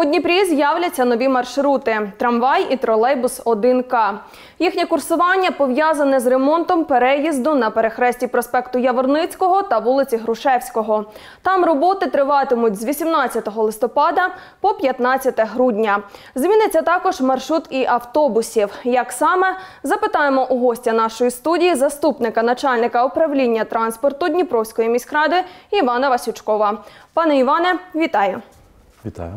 У Дніпрі з'являться нові маршрути трамвай і тролейбус 1К. Їхнє курсування пов'язане з ремонтом переїзду на перехресті проспекту Яворницького та вулиці Грушевського. Там роботи триватимуть з 18 листопада по 15 грудня. Зміниться також маршрут і автобусів. Як саме запитаємо у гостя нашої студії, заступника начальника управління транспорту Дніпровської міськради Івана Васючкова. Пане Іване, вітаю. Вітаю.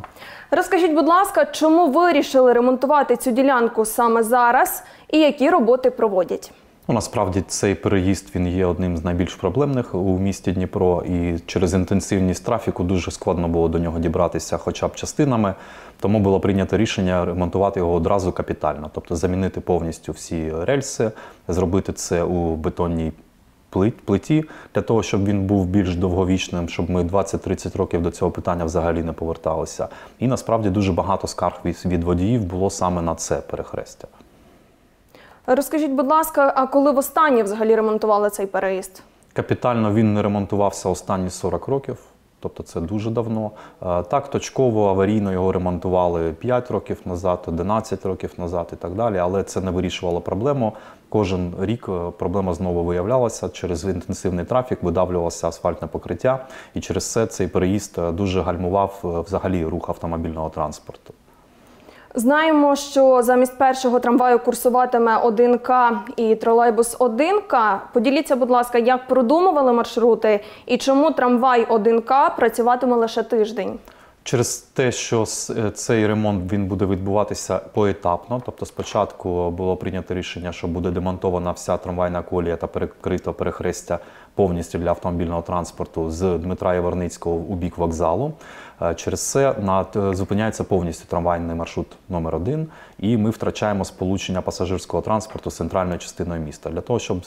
Розкажіть, будь ласка, чому вирішили ремонтувати цю ділянку саме зараз і які роботи проводять? Ну, насправді цей переїзд він є одним з найбільш проблемних у місті Дніпро, і через інтенсивність трафіку дуже складно було до нього дібратися хоча б частинами. Тому було прийнято рішення ремонтувати його одразу капітально, тобто замінити повністю всі рельси, зробити це у бетонній плиті для того, щоб він був більш довговічним, щоб ми 20-30 років до цього питання взагалі не поверталися. І насправді дуже багато скарг від, водіїв було саме на це перехрестя. Розкажіть, будь ласка, а коли востаннє взагалі ремонтували цей переїзд? Капітально він не ремонтувався останні 40 років, тобто це дуже давно. Е, Так, точково аварійно його ремонтували 5 років назад, 11 років назад і так далі, але це не вирішувало проблему. Кожен рік е, проблема знову виявлялася через інтенсивний трафік, видавлювалося асфальтне покриття, і через це цей переїзд е, дуже гальмував взагалі рух автомобільного транспорту. Знаємо, що замість першого трамваю курсуватиме 1К і тролейбус 1К. Поділіться, будь ласка, як продумували маршрути і чому трамвай 1К працюватиме лише тиждень? Через те, що е, цей ремонт він буде відбуватися поетапно, тобто спочатку було прийнято рішення, що буде демонтована вся трамвайна колія та перекрито перехрестя повністю для автомобільного транспорту з Дмитра Яворницького у бік вокзалу. Е, Через це над, е, зупиняється повністю трамвайний маршрут номер 1 і ми втрачаємо сполучення пасажирського транспорту з центральною частиною міста. Для того, щоб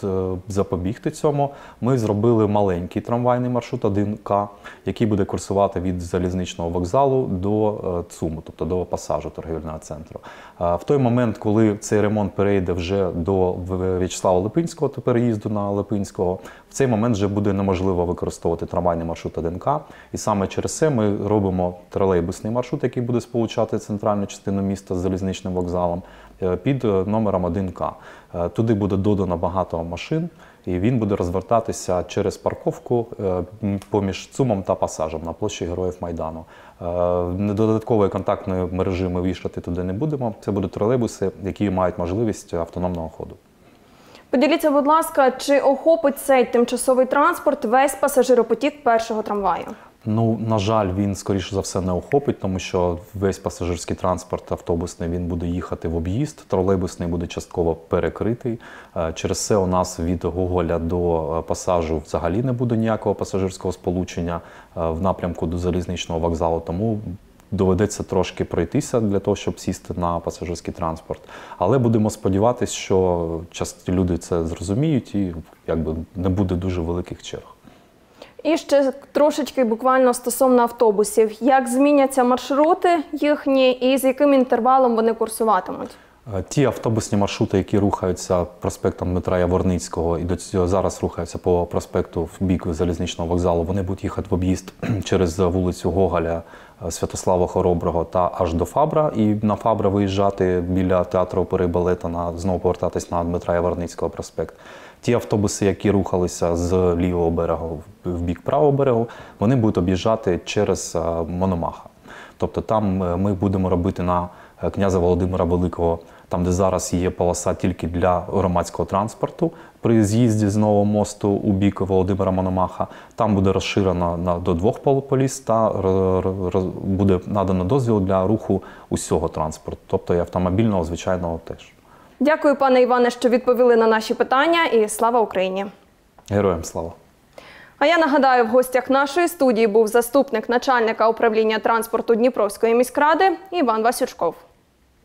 запобігти цьому, ми зробили маленький трамвайний маршрут 1К, який буде курсувати від залізничного вокзалу до е, ЦУМу, тобто до пасажу торгівельного центру. В той момент, коли цей ремонт перейде вже до В'ячеслава Липинського, то переїзду на Липинського, в цей момент вже буде неможливо використовувати трамвайний маршрут 1К. І саме через це ми робимо тролейбусний маршрут, який буде сполучати центральну частину міста з залізничним вокзалом е, під е, номером 1К. Е, Туди буде додано багато машин, і він буде розвертатися через парковку е, поміж ЦУМом та пасажем на площі Героїв Майдану. Е, Додаткової контактної мережі ми вішати туди не будемо. Це будуть тролейбуси, які мають можливість автономного ходу. Поділіться, будь ласка, чи охопить цей тимчасовий транспорт весь пасажиропотік першого трамваю? Ну, на жаль, він скоріше за все не охопить, тому що весь пасажирський транспорт автобусний він буде їхати в об'їзд, тролейбусний буде частково перекритий. Е, Через це у нас від Гоголя до е, пасажу взагалі не буде ніякого пасажирського сполучення е, в напрямку до залізничного вокзалу. Тому доведеться трошки пройтися для того, щоб сісти на пасажирський транспорт. Але будемо сподіватися, що часто люди це зрозуміють і якби не буде дуже великих черг. І ще трошечки буквально стосовно автобусів. Як зміняться маршрути їхні і з яким інтервалом вони курсуватимуть? Е, Ті автобусні маршрути, які рухаються проспектом Дмитра Яворницького і до цього зараз рухаються по проспекту в бік залізничного вокзалу, вони будуть їхати в об'їзд через вулицю Гоголя, е, Святослава Хороброго та аж до Фабра. І на Фабра виїжджати біля театру опери балета на знову повертатись на Дмитра Яворницького проспект. Ті автобуси, які рухалися з лівого берегу в- бік правого берегу, вони будуть об'їжджати через е, Мономаха. Тобто там ми будемо робити на князя Володимира Великого, там, де зараз є полоса тільки для громадського транспорту, при з'їзді з нового мосту у бік Володимира Мономаха. Там буде розширено на до двох пол- поліс та буде надано дозвіл для руху усього транспорту, тобто і автомобільного, звичайного теж. Дякую, пане Іване, що відповіли на наші питання. І слава Україні! Героям слава! А я нагадаю, в гостях нашої студії був заступник начальника управління транспорту Дніпровської міськради Іван Васючков.